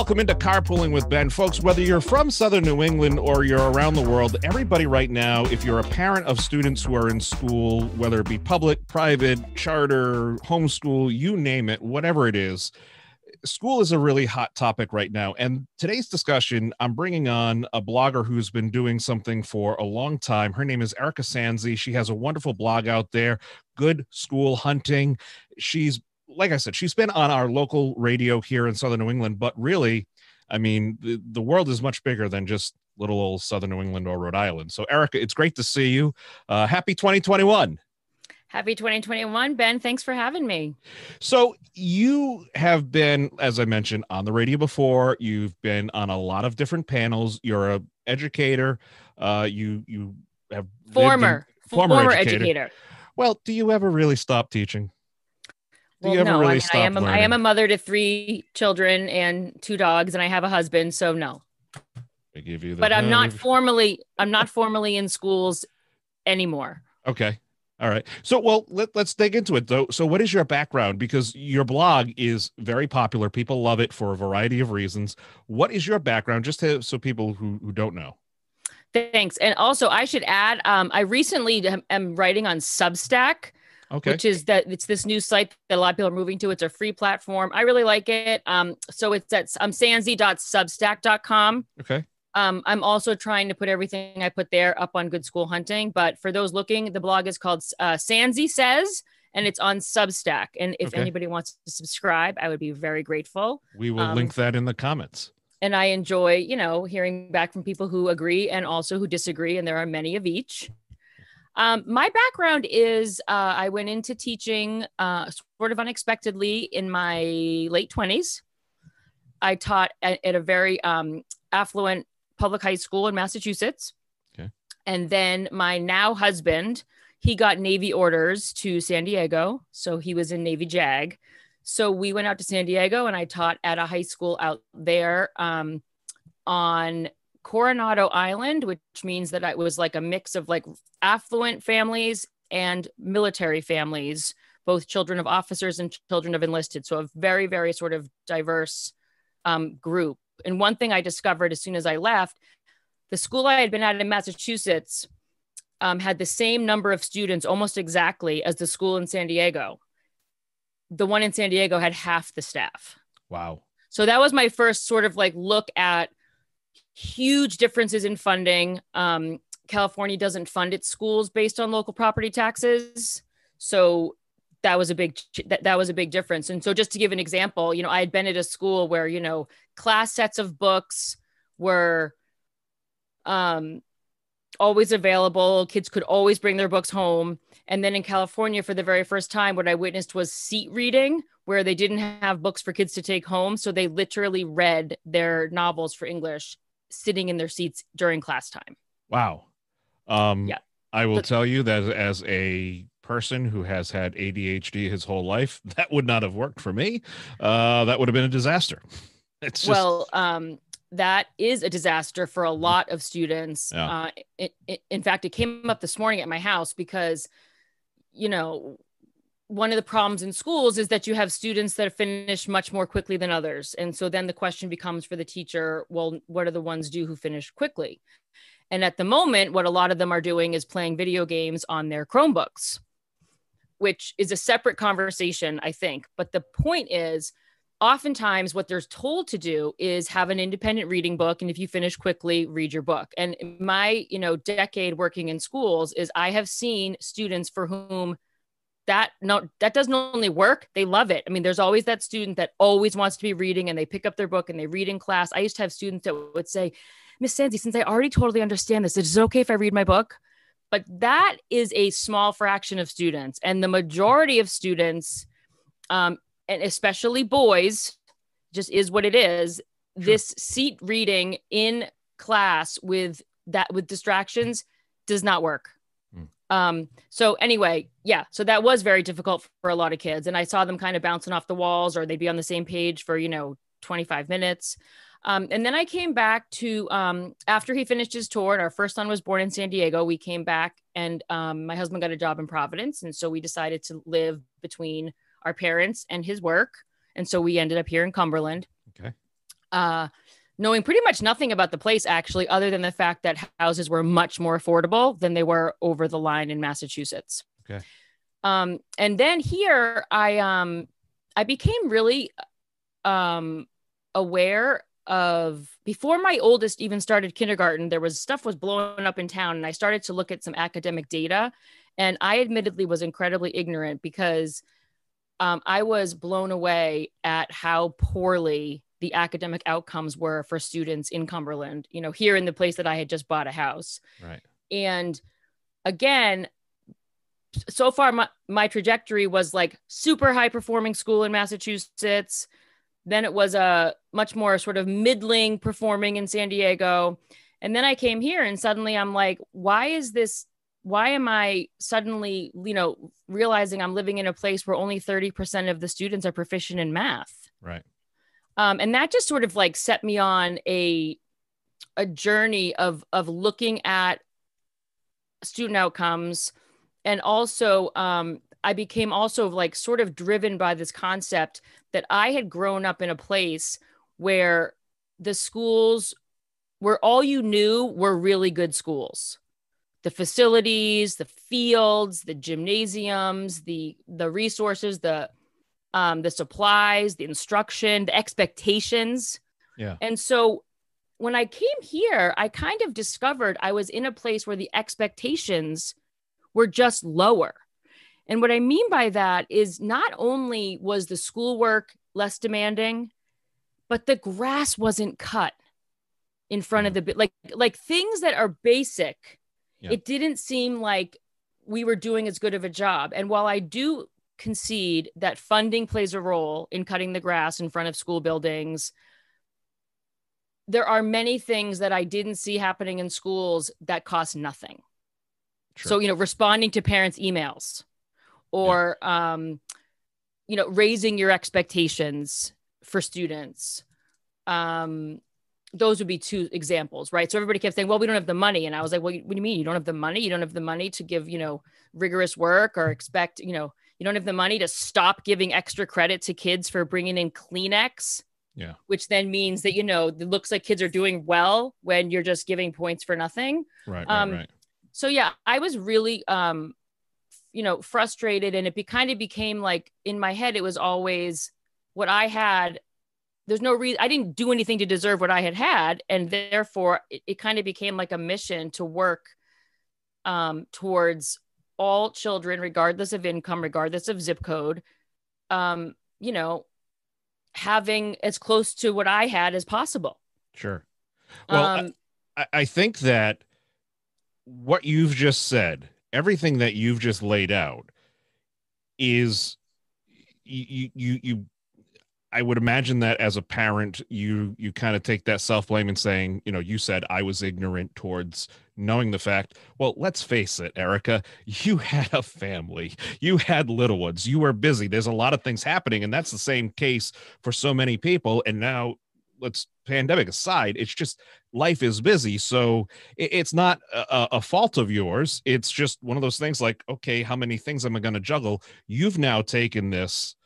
welcome into Carpooling with Ben. Folks, whether you're from Southern New England or you're around the world, everybody right now, if you're a parent of students who are in school, whether it be public, private, charter, homeschool, you name it, whatever it is, school is a really hot topic right now. And today's discussion, I'm bringing on a blogger who's been doing something for a long time. Her name is Erika Sanzi. She has a wonderful blog out there, Good School Hunting. She's like I said, she's been on our local radio here in Southern New England, but really, I mean, the, the world is much bigger than just little old Southern New England or Rhode Island. So, Erika, it's great to see you. Uh, happy 2021. Happy 2021, Ben. Thanks for having me. So, you have been, as I mentioned, on the radio before. You've been on a lot of different panels. You're a educator. Uh, you you have former in, former, former educator. educator. Well, do you ever really stop teaching? Well, no, really I, mean, I am a, I am a mother to three children and two dogs, and I have a husband, so no. I give you the but I'm not formally I'm not formally in schools anymore. Okay. All right. So, well, let, let's dig into it though. So, what is your background? Because your blog is very popular. People love it for a variety of reasons. What is your background? Just to, so people who, who don't know. Thanks. And also, I should add, um, I recently am writing on Substack okay. which is that it's this new site that a lot of people are moving to. It's a free platform. I really like it. Um, so it's at um, sanzi.substack.com. Okay. Um, I'm also trying to put everything I put there up on Good School Hunting. But for those looking, the blog is called uh, Sanzi Says, and it's on Substack. And if okay. anybody wants to subscribe, I would be very grateful. We will um, link that in the comments. And I enjoy, you know, hearing back from people who agree and also who disagree, and there are many of each. Um, my background is uh, I went into teaching uh, sort of unexpectedly in my late 20s. I taught at, at a very um, affluent public high school in Massachusetts. Okay. And then my now husband, he got Navy orders to San Diego. So he was in Navy JAG. So we went out to San Diego and I taught at a high school out there um, on Coronado Island, which means that it was like a mix of like affluent families and military families, both children of officers and children of enlisted. So a very, very sort of diverse um, group. And one thing I discovered as soon as I left, the school I had been at in Massachusetts um, had the same number of students almost exactly as the school in San Diego. The one in San Diego had half the staff. Wow. So that was my first sort of like look at huge differences in funding. Um, California doesn't fund its schools based on local property taxes, so that was a big that, that was a big difference. And so, just to give an example, you know, I had been at a school where you know class sets of books were um, always available. Kids could always bring their books home. And then in California, for the very first time, what I witnessed was seat reading, where they didn't have books for kids to take home. So they literally read their novels for English sitting in their seats during class time. Wow. Um, yeah. I will tell you that as a person who has had ADHD his whole life, that would not have worked for me. Uh, that would have been a disaster. It's just... well, um, that is a disaster for a lot of students. Yeah. Uh, it, it, in fact, it came up this morning at my house because, you know, one of the problems in schools is that you have students that finish much more quickly than others. And so then the question becomes for the teacher, well, what do the ones do who finish quickly? And at the moment, what a lot of them are doing is playing video games on their Chromebooks, which is a separate conversation, I think. But the point is, oftentimes what they're told to do is have an independent reading book and if you finish quickly read your book and my you know decade working in schools is i have seen students for whom that no that doesn't only work they love it. I mean there's always that student that always wants to be reading and they pick up their book and they read in class. I used to have students that would say miss Sanzi since i already totally understand this is it okay if i read my book? But that is a small fraction of students and the majority of students um, and especially boys just is what it is this seat reading in class with that with distractions does not work um, so anyway, yeah, so that was very difficult for a lot of kids. And I saw them kind of bouncing off the walls or they'd be on the same page for, you know, 25 minutes. Um, and then I came back to um, after he finished his tour, and our first son was born in San Diego. We came back, and um, my husband got a job in Providence, and so we decided to live between our parents and his work, and so we ended up here in Cumberland. Okay. uh, knowing pretty much nothing about the place actually, other than the fact that houses were much more affordable than they were over the line in Massachusetts. Okay. Um, and then here I um I became really um aware of before my oldest even started kindergarten there was stuff was blowing up in town and i started to look at some academic data and i admittedly was incredibly ignorant because um, i was blown away at how poorly the academic outcomes were for students in cumberland you know here in the place that i had just bought a house. Right. And again so far my, my trajectory was like super high performing school in massachusetts. Then it was a much more sort of middling performing in san diego. And then i came here and suddenly i'm like why is this why am i suddenly you know realizing i'm living in a place where only 30% of the students are proficient in math? Right um, and that just sort of like set me on a a journey of of looking at student outcomes. And also um, i became also like sort of driven by this concept that i had grown up in a place where the schools where all you knew were really good schools. The facilities the fields the gymnasiums the the resources the um, the supplies the instruction the expectations yeah and so when i came here i kind of discovered i was in a place where the expectations were just lower. And what I mean by that is not only was the schoolwork less demanding, but the grass wasn't cut in front of the like like things that are basic. Yeah. It didn't seem like we were doing as good of a job. And while I do concede that funding plays a role in cutting the grass in front of school buildings, there are many things that I didn't see happening in schools that cost nothing. Sure. So, you know, responding to parents' emails or, yeah. um, you know, raising your expectations for students. Um, those would be two examples, right? So everybody kept saying, well, we don't have the money. And I was like, well, what do you mean? You don't have the money? You don't have the money to give, you know, rigorous work or expect, you know, you don't have the money to stop giving extra credit to kids for bringing in Kleenex. Yeah. Which then means that, you know, it looks like kids are doing well when you're just giving points for nothing. Right. Um, right, right so yeah i was really um you know frustrated and it be, kind of became like in my head it was always what i had there's no reason i didn't do anything to deserve what i had had and therefore it, it kind of became like a mission to work um, towards all children regardless of income regardless of zip code um, you know having as close to what i had as possible. Sure. Well um, I, I think that what you've just said, everything that you've just laid out is you you you I would imagine that as a parent, you you kind of take that self blame and saying, you know, you said I was ignorant towards knowing the fact. Well, let's face it, Erika, you had a family, you had little ones, you were busy. There's a lot of things happening, and that's the same case for so many people. And now let's pandemic aside it's just life is busy so it, it's not a, a, fault of yours it's just one of those things like okay how many things am i going to juggle you've now taken this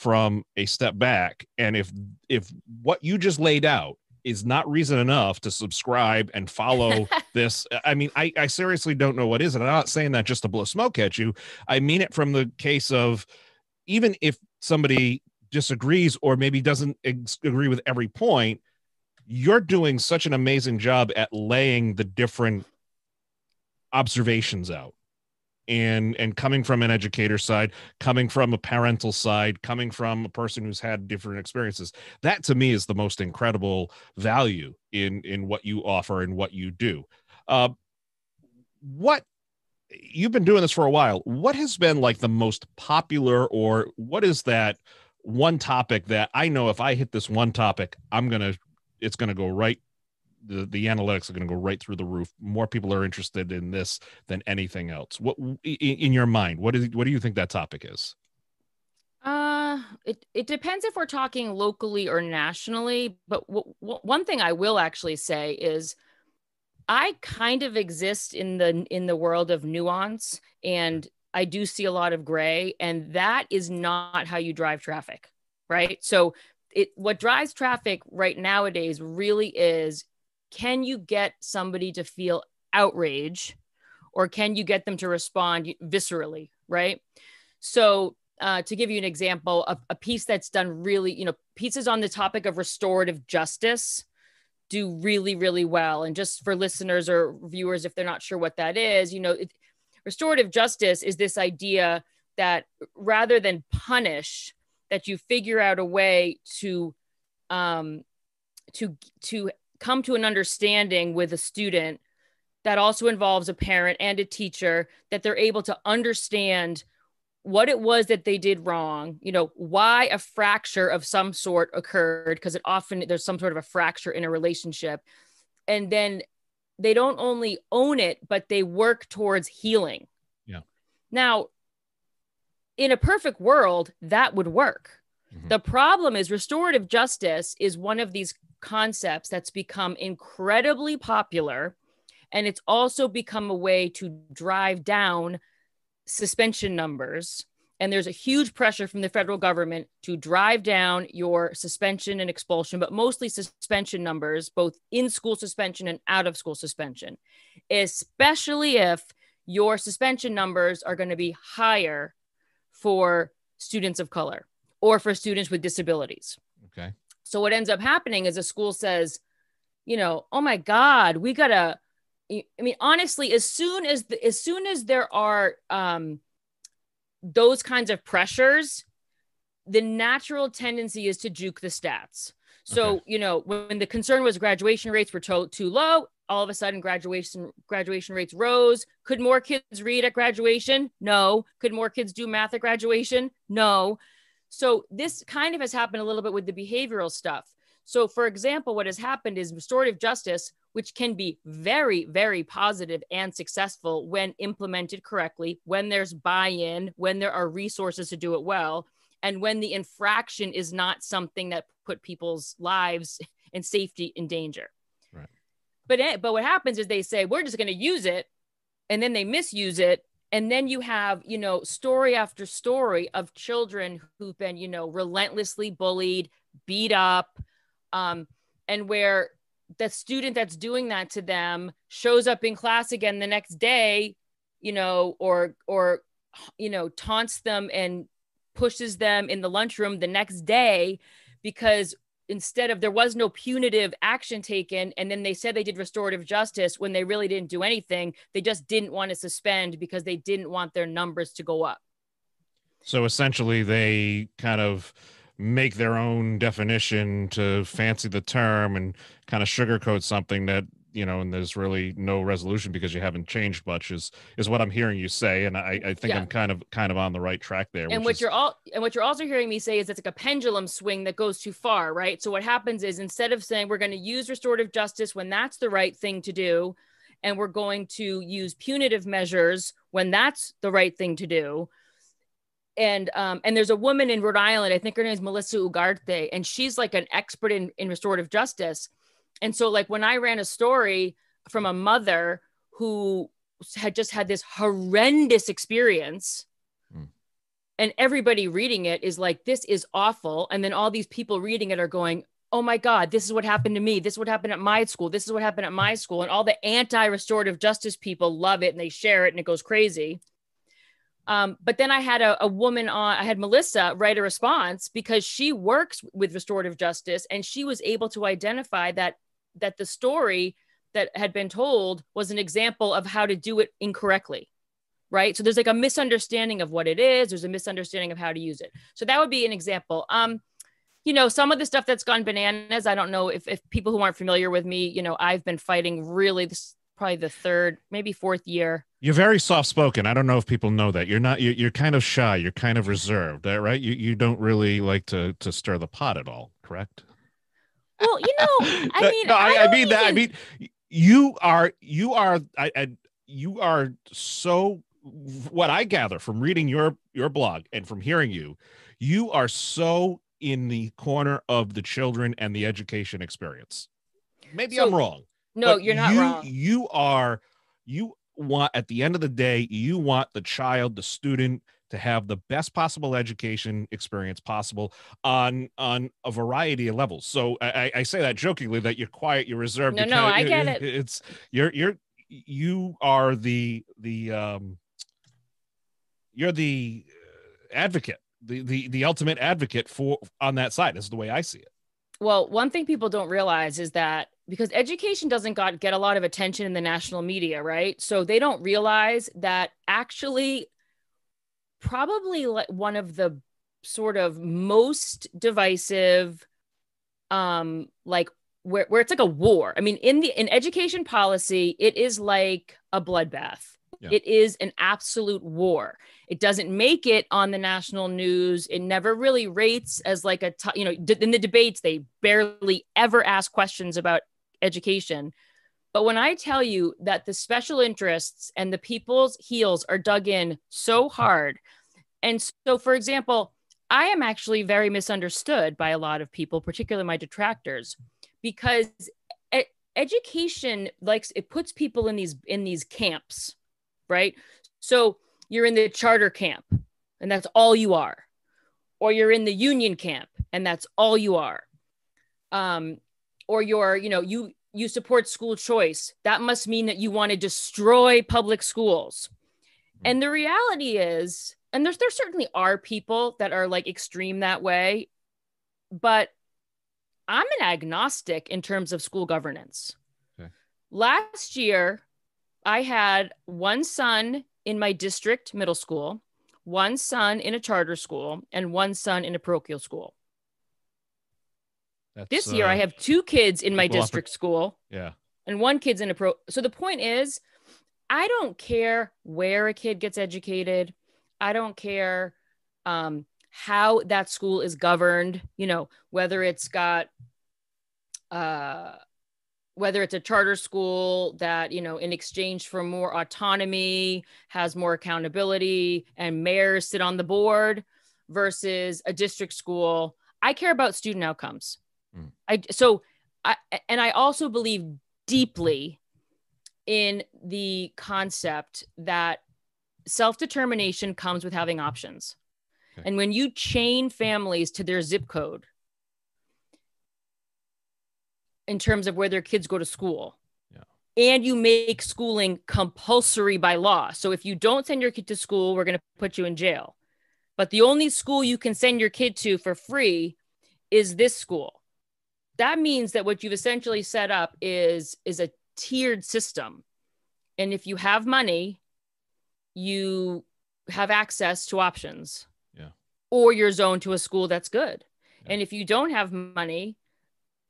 from a step back. And if if what you just laid out is not reason enough to subscribe and follow this i mean I, I seriously don't know what is. It i'm not saying that just to blow smoke at you. I mean it from the case of even if somebody disagrees or maybe doesn't ex- agree with every point, you're doing such an amazing job at laying the different observations out and and coming from an educator side coming from a parental side coming from a person who's had different experiences that to me is the most incredible value in in what you offer and what you do uh what you've been doing this for a while what has been like the most popular or what is that one topic that I know if I hit this one topic, I'm gonna it's gonna go right. The, the analytics are going to go right through the roof. More people are interested in this than anything else. What in, in your mind? What is what do you think that topic is? Uh, it it depends if we're talking locally or nationally. But w- w- one thing I will actually say is, I kind of exist in the in the world of nuance and I do see a lot of gray, and that is not how you drive traffic, right? So it what drives traffic right nowadays really is can you get somebody to feel outrage or can you get them to respond viscerally right? So uh, to give you an example a, a piece that's done really you know pieces on the topic of restorative justice do really really well. And just for listeners or viewers if they're not sure what that is you know it, restorative justice is this idea that rather than punish that you figure out a way to um, to to come to an understanding with a student that also involves a parent and a teacher that they're able to understand what it was that they did wrong you know why a fracture of some sort occurred because it often there's some sort of a fracture in a relationship. And then they don't only own it but they work towards healing. Yeah. Now in a perfect world that would work. Mm-hmm. The problem is restorative justice is one of these concepts that's become incredibly popular. And it's also become a way to drive down suspension numbers. And there's a huge pressure from the federal government to drive down your suspension and expulsion, but mostly suspension numbers, both in school suspension and out of school suspension, especially if your suspension numbers are going to be higher for students of color or for students with disabilities. Okay. So what ends up happening is a school says, you know, oh my God, we gotta. I mean, honestly, as soon as the, as soon as there are um, those kinds of pressures, the natural tendency is to juke the stats. So okay. you know, when the concern was graduation rates were to- too low, all of a sudden graduation graduation rates rose. Could more kids read at graduation? No. Could more kids do math at graduation? No. So this kind of has happened a little bit with the behavioral stuff. So, for example, what has happened is restorative justice, which can be very, very positive and successful when implemented correctly, when there's buy in, when there are resources to do it well, and when the infraction is not something that put people's lives and safety in danger. Right. But, eh, but what happens is they say, we're just going to use it, and then they misuse it and then you have you know story after story of children who've been you know relentlessly bullied beat up um, and where the student that's doing that to them shows up in class again the next day you know or or you know taunts them and pushes them in the lunchroom the next day because instead of there was no punitive action taken and then they said they did restorative justice when they really didn't do anything. They just didn't want to suspend because they didn't want their numbers to go up. So essentially they kind of make their own definition to fancy the term and kind of sugarcoat something that you know, and there's really no resolution because you haven't changed much is is what I'm hearing you say, and I, I think yeah. I'm kind of kind of on the right track there. And what is... you're all and what you're also hearing me say is it's like a pendulum swing that goes too far, right? So what happens is instead of saying we're going to use restorative justice when that's the right thing to do, and we're going to use punitive measures when that's the right thing to do. And um, and there's a woman in Rhode Island, I think her name is Melissa Ugarte, and she's like an expert in, in restorative justice and so, like, when I ran a story from a mother who had just had this horrendous experience, mm. and everybody reading it is like, this is awful. And then all these people reading it are going, oh my God, this is what happened to me. This is what happened at my school. This is what happened at my school. And all the anti restorative justice people love it and they share it and it goes crazy. Um, but then I had a, a, woman on, I had Melissa write a response because she works with restorative justice and she was able to identify that that the story that had been told was an example of how to do it incorrectly right? So there's like a misunderstanding of what it is there's a misunderstanding of how to use it. So that would be an example. Um you know some of the stuff that's gone bananas i don't know if, if people who aren't familiar with me you know i've been fighting really this probably the third maybe fourth year you're very soft spoken i don't know if people know that you're not you're, you're kind of shy you're kind of reserved right you, you don't really like to to stir the pot at all correct well, you know, I mean, no, I, I, mean even... that. I mean, you are you are I, I you are so. What I gather from reading your your blog and from hearing you, you are so in the corner of the children and the education experience. Maybe so, I'm wrong. No, you're not you, wrong. You are you want at the end of the day, you want the child, the student to have the best possible education experience possible on on a variety of levels. So I, I say that jokingly that you're quiet, you're reserved. No, no, I get it. It's you're you're you are the the um you're the advocate, the the the ultimate advocate for on that side is the way I see it. Well, one thing people don't realize is that because education doesn't got, get a lot of attention in the national media, right? So they don't realize that actually probably like one of the sort of most divisive um like where, where it's like a war. I mean, in the in education policy, it is like a bloodbath. Yeah. It is an absolute war. It doesn't make it on the national news. It never really rates as like a, t- you know, d- in the debates, they barely ever ask questions about education. But when I tell you that the special interests and the people's heels are dug in so hard, and so, for example, I am actually very misunderstood by a lot of people, particularly my detractors, because education likes it puts people in these in these camps right? So you're in the charter camp and that's all you are. Or you're in the union camp and that's all you are. Um, or you're, you know, you you support school choice. That must mean that you want to destroy public schools. And the reality is, and there's there certainly are people that are like extreme that way, but I'm an agnostic in terms of school governance. Okay. Last year, I had one son in my district middle school, one son in a charter school, and one son in a parochial school. That's, this year, uh, I have two kids in my district school. Yeah. And one kid's in a pro. So the point is, I don't care where a kid gets educated. I don't care um, how that school is governed, you know, whether it's got uh, whether it's a charter school that you know in exchange for more autonomy has more accountability and mayors sit on the board versus a district school i care about student outcomes mm. i so i and i also believe deeply in the concept that self-determination comes with having options okay. and when you chain families to their zip code in terms of where their kids go to school. And you make schooling compulsory by law. So if you don't send your kid to school, we're going to put you in jail. But the only school you can send your kid to for free is this school. That means that what you've essentially set up is is a tiered system. And if you have money, you have access to options. Yeah. Or you're zoned to a school that's good. Yeah. And if you don't have money,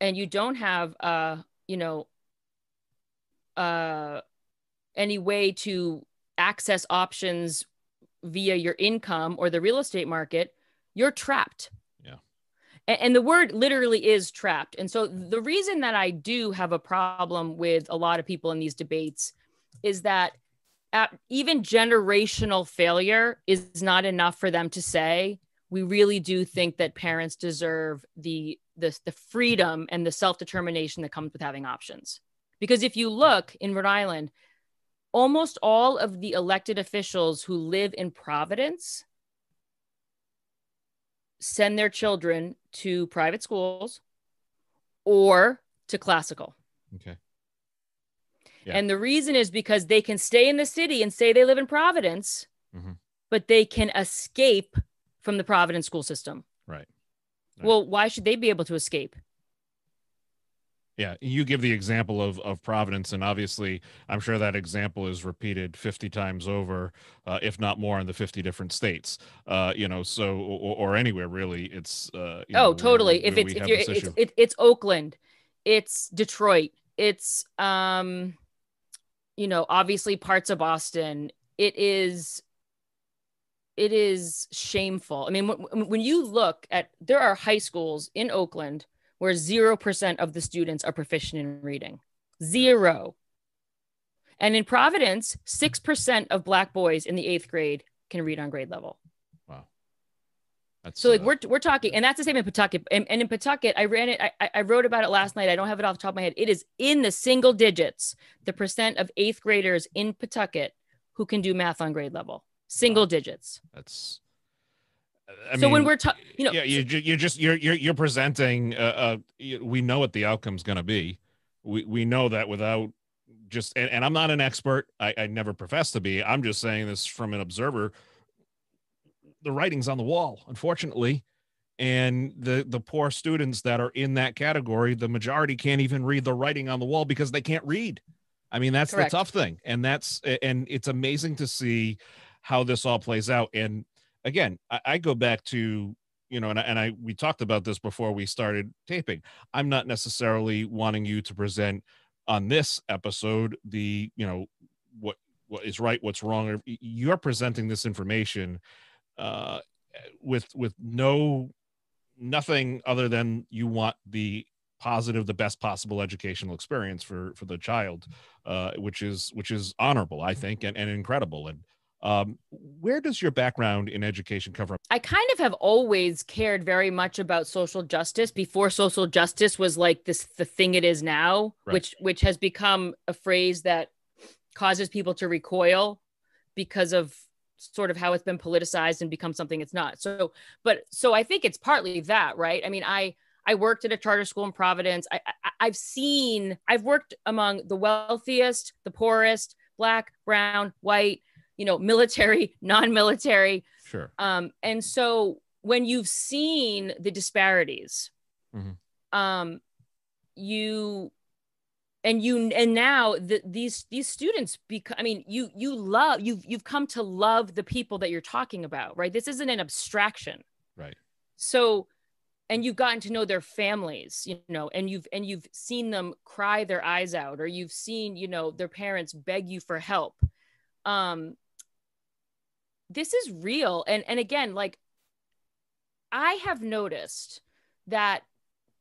and you don't have uh you know uh any way to access options via your income or the real estate market you're trapped and, the word literally is trapped. And so the reason that i do have a problem with a lot of people in these debates is that uh, even generational failure is not enough for them to say we really do think that parents deserve the the, the freedom and the self-determination that comes with having options. Because if you look in rhode island almost all of the elected officials who live in providence send their children to private schools or to classical okay yeah. and the reason is because they can stay in the city and say they live in providence mm-hmm. but they can escape from the Providence school system. Right. right. Well, why should they be able to escape? Yeah, you give the example of of Providence, and obviously, I'm sure that example is repeated 50 times over, uh, if not more, in the 50 different states. Uh, you know, so or, or anywhere really. It's uh, oh, know, totally. if it's if you're it's, it, it's Oakland, it's Detroit, it's um, you know, obviously parts of Boston. It is it is shameful. I mean, when, when you look at there are high schools in Oakland where 0% of the students are proficient in reading. Zero. And in Providence, 6% of black boys in the 8th grade can read on grade level. Wow. That's, so like uh, we're, we're talking, and that's the same in Pawtucket. And, and in Pawtucket, I ran it. I, I wrote about it last night. I don't have it off the top of my head. It is in the single digits, the percent of eighth graders in Pawtucket who can do math on grade level single digits. That's. I so mean, when we're talking, you know, yeah, you you just you're you're you're presenting. Uh, uh we know what the outcome's going to be. We we know that without just and, and I'm not an expert. I, I never profess to be. I'm just saying this from an observer. The writing's on the wall, unfortunately, and the the poor students that are in that category, the majority can't even read the writing on the wall because they can't read. I mean, that's Correct. the tough thing. And that's, and it's amazing to see how this all plays out. And again, I, I go back to, you know, and I, and I, we talked about this before we started taping. I'm not necessarily wanting you to present on this episode the, you know, what, what is right, what's wrong. You're presenting this information uh, with, with no, nothing other than you want the positive the best possible educational experience for for the child uh, which is which is honorable i think and, and incredible and um, where does your background in education cover i kind of have always cared very much about social justice before social justice was like this the thing it is now right. which which has become a phrase that causes people to recoil because of sort of how it's been politicized and become something it's not so but so i think it's partly that right i mean i I worked at a charter school in Providence. I, I, have seen, I've worked among the wealthiest, the poorest, black, brown, white, you know, military, non military. Sure. Um, and so when you've seen the disparities, mm-hmm. um, you, and you and now the, these these students because i mean you you love you've you've come to love the people that you're talking about right this isn't an abstraction right so and you've gotten to know their families you know and you've and you've seen them cry their eyes out or you've seen you know their parents beg you for help um this is real. And and again like i have noticed that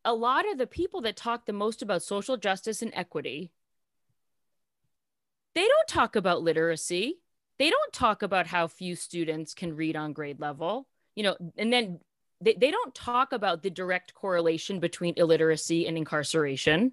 a lot of the people that talk the most about social justice and equity they don't talk about literacy. They don't talk about how few students can read on grade level. You know and then they, they don't talk about the direct correlation between illiteracy and incarceration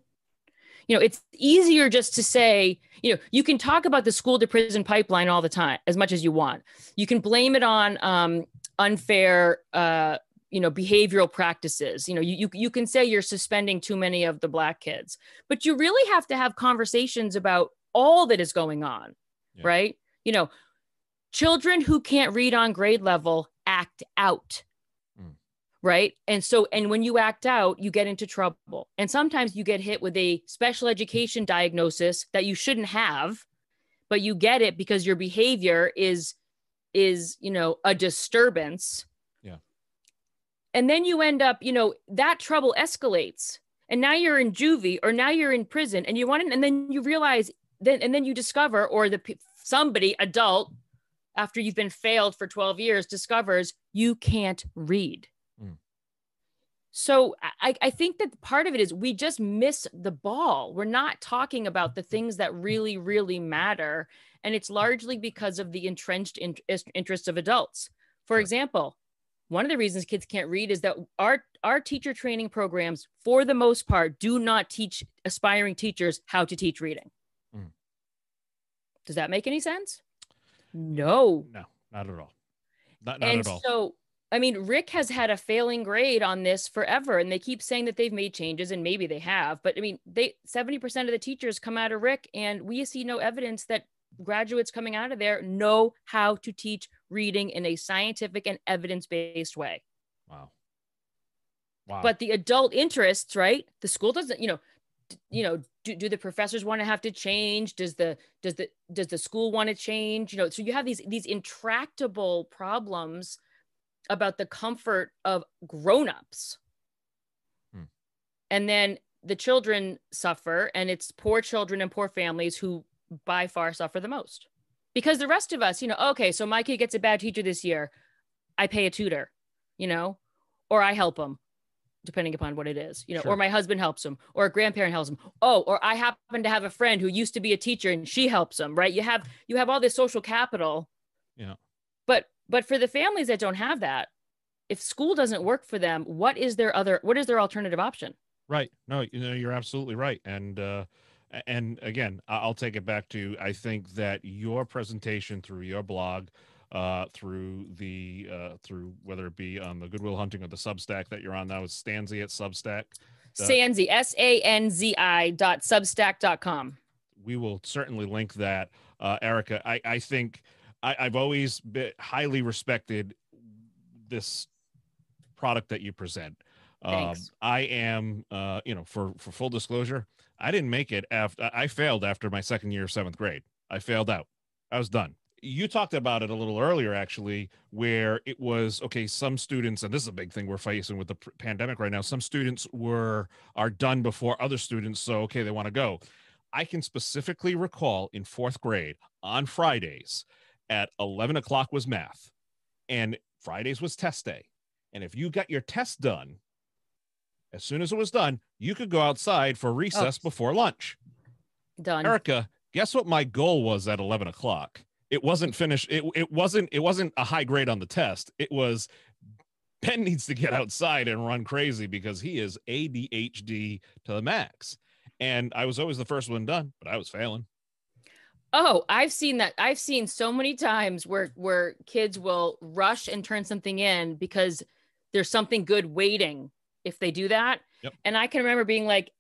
you know it's easier just to say you know you can talk about the school to prison pipeline all the time as much as you want. You can blame it on um, unfair uh, you know behavioral practices. You know you, you you can say you're suspending too many of the black kids but you really have to have conversations about all that is going on yeah. right? You know children who can't read on grade level act out right? And so and when you act out you get into trouble. And sometimes you get hit with a special education diagnosis that you shouldn't have but you get it because your behavior is is you know a disturbance. Yeah. And then you end up you know that trouble escalates. And now you're in juvie or now you're in prison and you want to, and then you realize then and then you discover or the somebody adult after you've been failed for 12 years discovers you can't read so I, I think that part of it is we just miss the ball. We're not talking about the things that really, really matter. And it's largely because of the entrenched in- interests of adults. For example, one of the reasons kids can't read is that our our teacher training programs for the most part do not teach aspiring teachers how to teach reading mm. does that make any sense no no not at all not, not and at all so I mean, Rick has had a failing grade on this forever, and they keep saying that they've made changes, and maybe they have. But I mean, they 70% of the teachers come out of Rick, and we see no evidence that graduates coming out of there know how to teach reading in a scientific and evidence-based way. Wow. Wow. But the adult interests, right? The school doesn't, you know, you know, do, do the professors want to have to change? Does the does the does the school want to change? You know, so you have these these intractable problems about the comfort of grown-ups. Hmm. and then the children suffer and it's poor children and poor families who by far suffer the most. Because the rest of us you know okay so my kid gets a bad teacher this year i pay a tutor you know or i help him depending upon what it is you know sure. or my husband helps him or a grandparent helps him. Oh or i happen to have a friend who used to be a teacher and she helps him right? You have you have all this social capital. Yeah. But but for the families that don't have that, if school doesn't work for them, what is their other what is their alternative option? Right. No, you know, you're absolutely right. And uh and again, I'll take it back to I think that your presentation through your blog uh, through the uh, through whether it be on the Goodwill Hunting or the Substack that you're on now is Stanzi at Substack. Sanzi, S A N Z I dot Substack dot com. We will certainly link that. Uh, Erika, I, I think I, I've always been highly respected this product that you present. Um, I am, uh, you know, for for full disclosure, I didn't make it after I failed after my second year of seventh grade. I failed out. I was done. You talked about it a little earlier, actually, where it was okay. Some students, and this is a big thing we're facing with the pandemic right now. Some students were are done before other students, so okay, they want to go. I can specifically recall in fourth grade on Fridays at eleven o'clock was math, and Fridays was test day. And if you got your test done as soon as it was done, you could go outside for oh. recess oh. before lunch. Done. Erika, guess what my goal was at 11 o'clock? It wasn't finished. It, it wasn't, it wasn't a high grade on the test. It was Ben needs to get outside and run crazy because he is ADHD to the max. And I was always the first one done, but I was failing. Oh, I've seen that. I've seen so many times where where kids will rush and turn something in because there's something good waiting if they do that. Yep. And I can remember being like,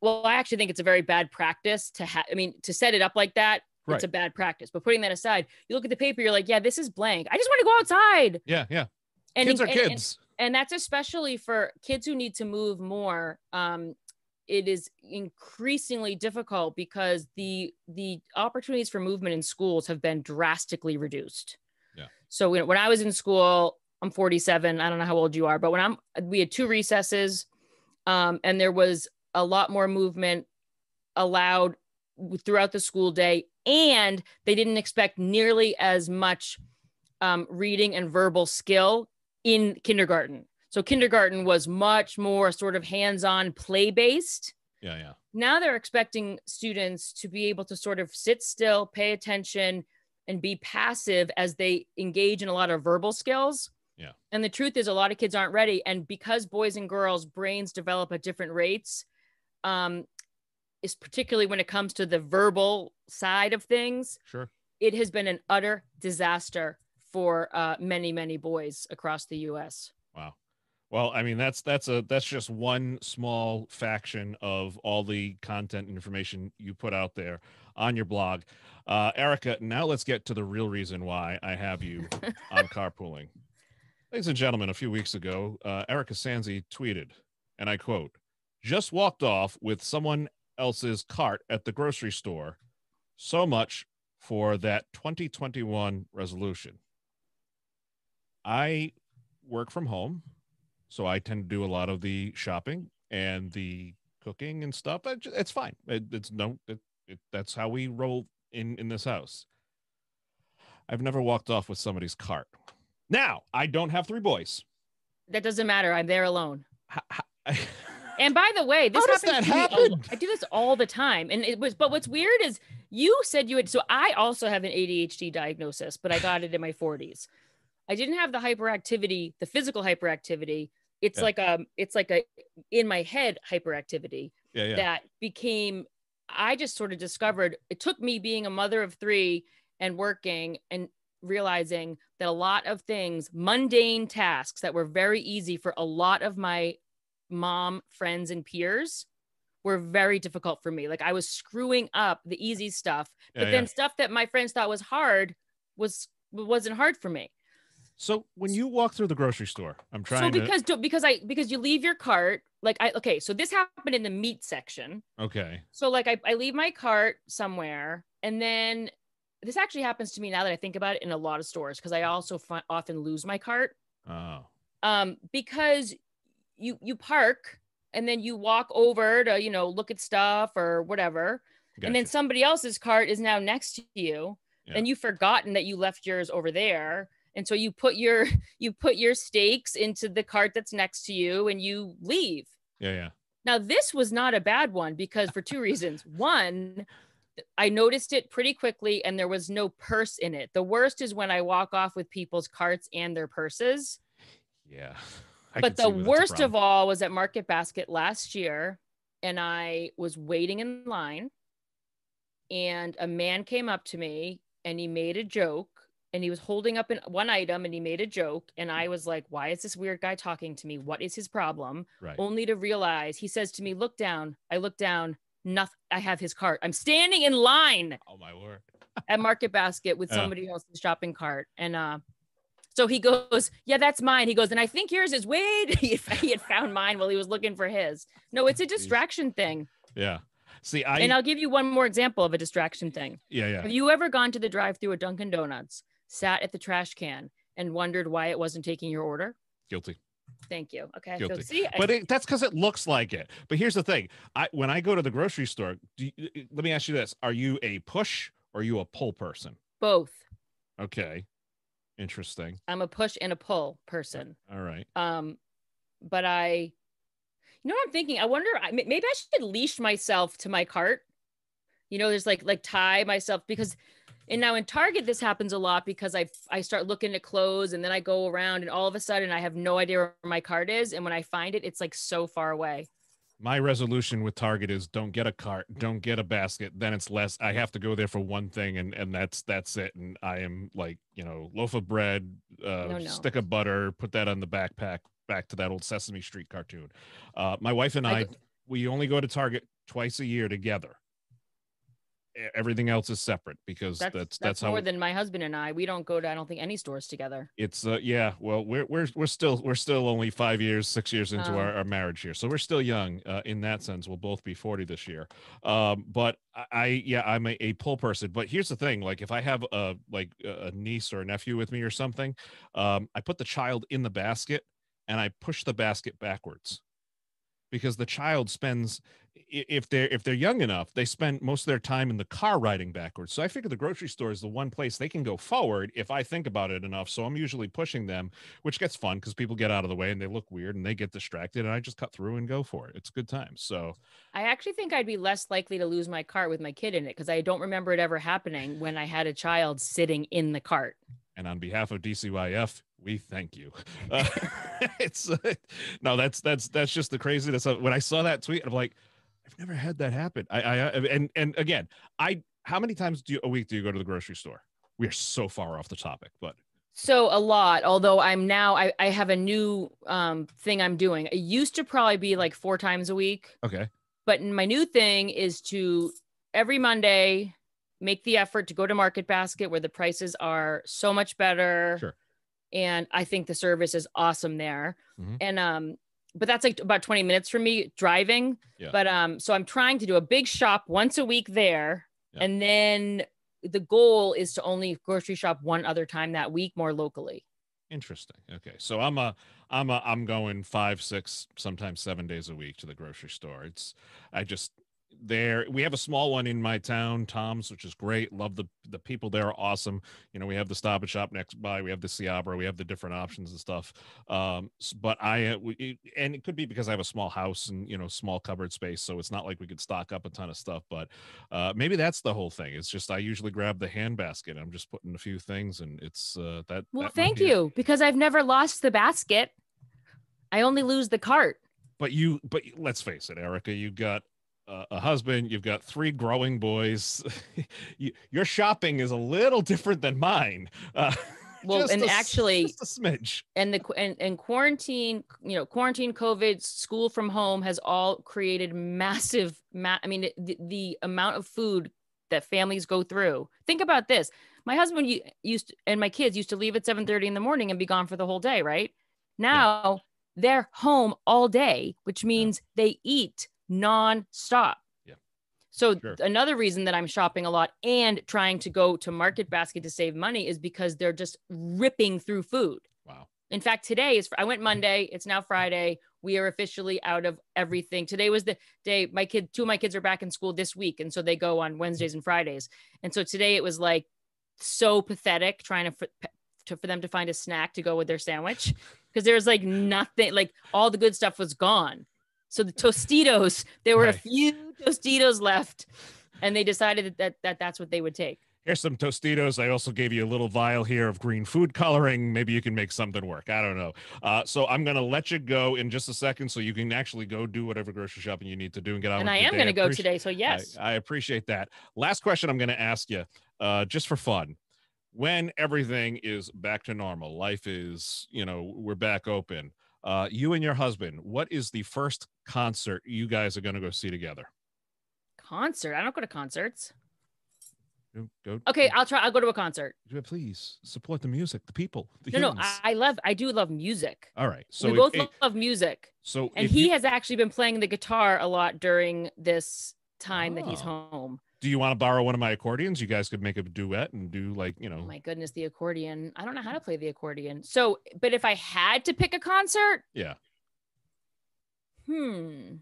well, I actually think it's a very bad practice to have, I mean, to set it up like that, right. it's a bad practice. But putting that aside, you look at the paper, you're like, yeah, this is blank. I just want to go outside. Yeah. Yeah. And kids are and, kids. And, and, that's especially for kids who need to move more. Um, it is increasingly difficult because the the opportunities for movement in schools have been drastically reduced. Yeah. So when, when I was in school, I'm 47. I don't know how old you are, but when I'm, we had two recesses, um, and there was a lot more movement allowed throughout the school day, and they didn't expect nearly as much um, reading and verbal skill in kindergarten. So kindergarten was much more sort of hands-on, play-based. Yeah, yeah. Now they're expecting students to be able to sort of sit still, pay attention, and be passive as they engage in a lot of verbal skills yeah. And the truth is, a lot of kids aren't ready. And because boys and girls' brains develop at different rates, um, is particularly when it comes to the verbal side of things. Sure. It has been an utter disaster for uh, many, many boys across the U.S. Well, I mean that's that's a that's just one small faction of all the content and information you put out there on your blog. Uh, Erika, now let's get to the real reason why I have you on carpooling. Ladies and gentlemen, a few weeks ago, uh, Erika Sanzi tweeted, and I quote, just walked off with someone else's cart at the grocery store. So much for that 2021 resolution. I work from home, so I tend to do a lot of the shopping and the cooking and stuff. It's fine. It, it's no, it, it, that's how we roll in in this house. I've never walked off with somebody's cart. Now, I don't have three boys. That doesn't matter. I'm there alone. and by the way, this How does that happen? I do this all the time. And it was, but what's weird is you said you had, so I also have an ADHD diagnosis, but I got it in my 40s. I didn't have the hyperactivity, the physical hyperactivity. It's yeah. like a, it's like a in my head hyperactivity yeah, yeah. that became, I just sort of discovered it took me being a mother of three and working and realizing that a lot of things, mundane tasks that were very easy for a lot of my mom friends and peers, were very difficult for me. Like I was screwing up the easy stuff, but then stuff that my friends thought was hard was wasn't hard for me. So when you walk through the grocery store, I'm trying. So because to... because I because you leave your cart like I okay. So this happened in the meat section. Okay. So like I, I leave my cart somewhere, and then this actually happens to me now that I think about it in a lot of stores because I also f- often lose my cart. Oh. Um, because you you park and then you walk over to you know look at stuff or whatever, gotcha. and then somebody else's cart is now next to you, yeah. and you've forgotten that you left yours over there, and so you put your you put your steaks into the cart that's next to you, and you leave. Yeah, yeah. Now this was not a bad one because for two reasons. One, I noticed it pretty quickly and there was no purse in it. The worst is when I walk off with people's carts and their purses. Yeah. I but the worst of all was at Market Basket last year and I was waiting in line and a man came up to me and he made a joke and he was holding up an, one item and he made a joke and i was like why is this weird guy talking to me what is his problem right. only to realize he says to me look down i look down nothing i have his cart i'm standing in line oh my word at market basket with somebody yeah. else's shopping cart and uh so he goes, Yeah, that's mine. He goes, And I think yours is Wade. he had found mine while he was looking for his. No, it's a distraction thing. Yeah. See, I and I'll give you one more example of a distraction thing. Yeah, yeah. Have you ever gone to the drive-through at Dunkin' Donuts sat at the trash can and wondered why it wasn't taking your order? Guilty. Thank you. Okay. Guilty. So see, but it, that's because it looks like it. But here's the thing: I when I go to the grocery store, you, let me ask you this: Are you a push or are you a pull person? Both. Okay. Interesting. I'm a push and a pull person. All right. Um, but I, you know what I'm thinking? I wonder. Maybe I should leash myself to my cart. You know, there's like like tie myself because and now in Target, this happens a lot because I I start looking at clothes and then I go around and all of a sudden I have no idea where my cart is. And when I find it, it's like so far away. My resolution with Target is don't get a cart, don't get a basket. Then it's less. I have to go there for one thing, and and that's that's it. And I am like you know loaf of bread, uh, no, no. stick of butter, put that on the backpack. Back to that old Sesame Street cartoon. Uh, my wife and I, I we only go to Target twice a year together everything else is separate because that's that's, that's, that's more than my husband and I. We don't go to I don't think any stores together. It's uh yeah, well we're we're we're still we're still only five years, six years into our, oh. our marriage here. So we're still young uh, in that sense. We'll both be 40 this year. Um, but I yeah, I'm a, a pull person. But here's the thing: like if I have a like a niece or a nephew with me or something, um, I put the child in the basket and I push the basket backwards because the child spends if they're if they're young enough they spend most of their time in the car riding backwards. So i figure the grocery store is the one place they can go forward if i think about it enough. So i'm usually pushing them which gets fun because people get out of the way and they look weird and they get distracted and i just cut through and go for it. It's good times so i actually think i'd be less likely to lose my cart with my kid in it because i don't remember it ever happening when i had a child sitting in the cart. And on behalf of dcyf we thank you. Uh, it's uh, no, that's that's that's just the craziness of when I saw that tweet. I'm like, I've never had that happen. I, I and and again, I how many times do you, a week do you go to the grocery store? We are so far off the topic, but so a lot. Although I'm now I I have a new um thing I'm doing. It used to probably be like four times a week. Okay. But my new thing is to every Monday make the effort to go to Market Basket where the prices are so much better. Sure and I think the service is awesome there. Mm-hmm. And um, but that's like about 20 minutes for me driving. Yeah. But um, so I'm trying to do a big shop once a week there, yeah. and then the goal is to only grocery shop one other time that week more locally. Interesting. Okay, so I'm a, I'm a, I'm going five, six, sometimes seven days a week to the grocery store. It's, I just, there. We have a small one in my town tom's which is great. Love the the people there are awesome. You know we have the stop and shop next by we have the Ciabra we have the different options and stuff. Um but i uh, we, and it could be because i have a small house and you know small cupboard space so it's not like we could stock up a ton of stuff but uh maybe that's the whole thing. It's just i usually grab the hand basket i'm just putting a few things and it's uh that well that thank you it. because i've never lost the basket. I only lose the cart. But you but let's face it Erika you got a husband, you've got three growing boys. you, your shopping is a little different than mine. Uh, well, and a, actually, just a smidge. And the and, and quarantine, you know, quarantine, COVID, school from home has all created massive. Ma- I mean, the, the amount of food that families go through. Think about this: my husband used to, and my kids used to leave at seven thirty in the morning and be gone for the whole day. Right now, yeah. they're home all day, which means yeah. they eat non-stop. Yeah. So sure. another reason that I'm shopping a lot and trying to go to Market Basket to save money is because they're just ripping through food. Wow. In fact, today is I went Monday, it's now Friday. We are officially out of everything. Today was the day my kid two of my kids are back in school this week and so they go on Wednesdays and Fridays. And so today it was like so pathetic trying to to, for them to find a snack to go with their sandwich because there was like nothing like all the good stuff was gone so the Tostitos, there were right. a few Tostitos left, and they decided that, that, that that's what they would take. Here's some Tostitos. I also gave you a little vial here of green food coloring. Maybe you can make something work. I don't know. Uh, so I'm going to let you go in just a second so you can actually go do whatever grocery shopping you need to do and get out. And I am going to go today. So, yes. I, I, appreciate that. Last question I'm going to ask you, uh, just for fun. when everything is back to normal, life is, you know, we're back open. Uh, you and your husband, what is the first concert you guys are going to go see together? Concert? I don't go to concerts. Go, go, okay, I'll try. I'll go to a concert. Please support the music, the people. The no, humans. no, I, I, love. I do love music. All right, so we both love music. So and he you, has actually been playing the guitar a lot during this time oh. that he's ah. home. Do you want to borrow one of my accordions? You guys could make a duet and do like you know. Oh my goodness, the accordion! I don't know how to play the accordion. So, but if I had to pick a concert, yeah. Hmm.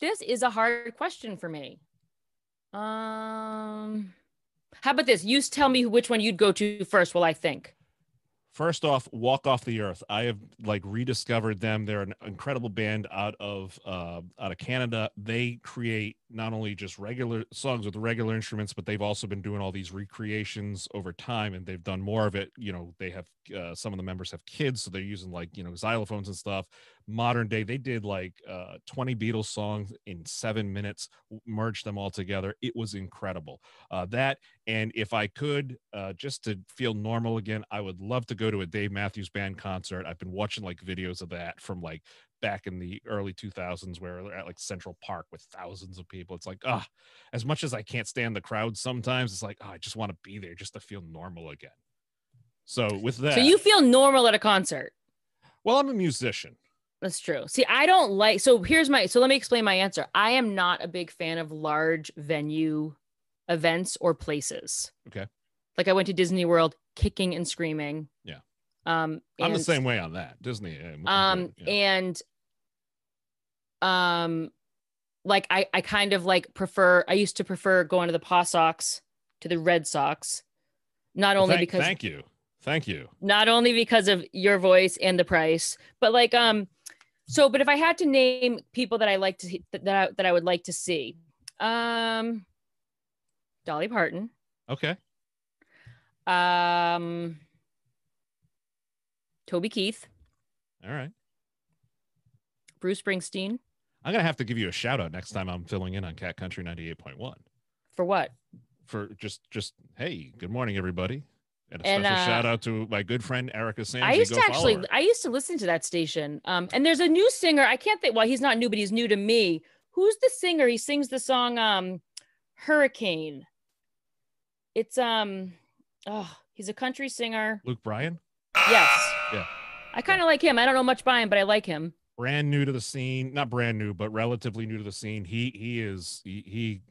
This is a hard question for me. Um, how about this? You tell me which one you'd go to first while I think. First off, Walk Off the Earth. I have like rediscovered them. They're an incredible band out of uh, out of Canada. They create not only just regular songs with regular instruments, but they've also been doing all these recreations over time, and they've done more of it. You know, they have uh, some of the members have kids, so they're using like you know xylophones and stuff. Modern day, they did like uh, 20 Beatles songs in seven minutes, merged them all together. It was incredible. Uh, that and if I could, uh, just to feel normal again, I would love to go to a Dave Matthews Band concert. I've been watching like videos of that from like back in the early 2000s where they're at like Central Park with thousands of people. It's like, ah, as much as I can't stand the crowd sometimes, it's like, oh, I just want to be there just to feel normal again. So with that, so you feel normal at a concert. Well, I'm a musician. That's true. See, I don't like. So here's my. So let me explain my answer. I am not a big fan of large venue events or places. Okay. Like I went to Disney World, kicking and screaming. Yeah. Um, and, I'm the same way on that Disney. Um, yeah. and um, like I I kind of like prefer. I used to prefer going to the Paw Sox to the Red Sox, not only thank, because thank you, thank you, not only because of your voice and the price, but like um, so but if I had to name people that I like to that I, that I would like to see, um, Dolly Parton. Okay. Um Toby Keith. All right. Bruce Springsteen. I'm gonna have to give you a shout out next time I'm filling in on Cat Country 98.1. For what? For just just hey, good morning everybody. And a and, special uh, shout out to my good friend Erika Sanzi. I used to actually I used to listen to that station. Um, and there's a new singer. I can't think well, he's not new, but he's new to me. Who's the singer? He sings the song um Hurricane. It's um oh, he's a country singer. Luke Bryan? Yes. Yeah. I kind of like him. I don't know much by him, but I like him. Brand new to the scene, not brand new, but relatively new to the scene. He he is he, he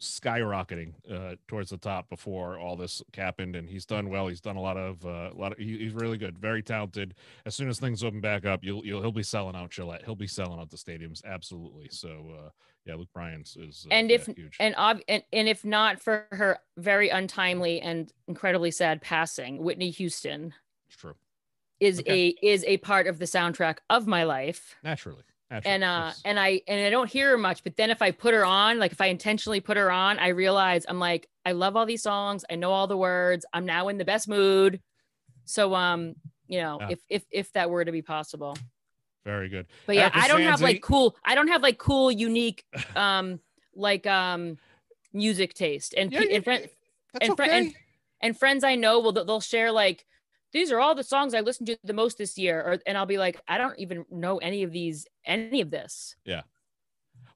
skyrocketing uh, towards the top before all this happened, and he's done well. He's done a lot of uh, a lot of. He, he's really good, very talented. As soon as things open back up, you'll you'll he'll be selling out Gillette. He'll be selling out the stadiums, absolutely. So uh, yeah, Luke Bryan's is uh, and if huge. and ob- and and if not for her very untimely and incredibly sad passing, Whitney Houston. It's true is okay. a is a part of the soundtrack of my life naturally, naturally. and uh yes. and i and i don't hear her much but then if i put her on like if i intentionally put her on i realize i'm like i love all these songs i know all the words i'm now in the best mood so um you know yeah. if if if that were to be possible very good but yeah Erika i don't Sanzi. have like cool i don't have like cool unique um like um music taste and yeah, and, friend, and, okay. and and friends i know will they'll share like these are all the songs I listened to the most this year. Or, and I'll be like, I don't even know any of these, any of this. Yeah.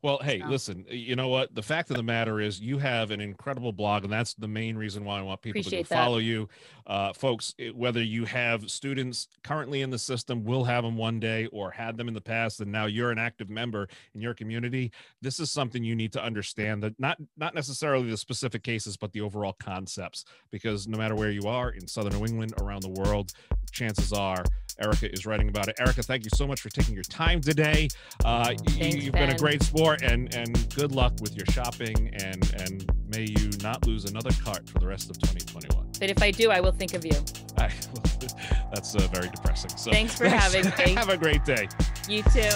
Well, hey, so. listen, you know what? The fact of the matter is, you have an incredible blog, and that's the main reason why I want people Appreciate to follow you. Uh, folks, whether you have students currently in the system, will have them one day, or had them in the past, and now you're an active member in your community, this is something you need to understand that not, not necessarily the specific cases, but the overall concepts, because no matter where you are in Southern New England, around the world, chances are Erika is writing about it. Erika, thank you so much for taking your time today. Uh, Thanks, you, have been a great sport, and and good luck with your shopping, and and may you not lose another cart for the rest of 2021. But if I do, I will think of you. I, well, that's uh, very depressing. So thanks for thanks. having me. Have a great day. You too.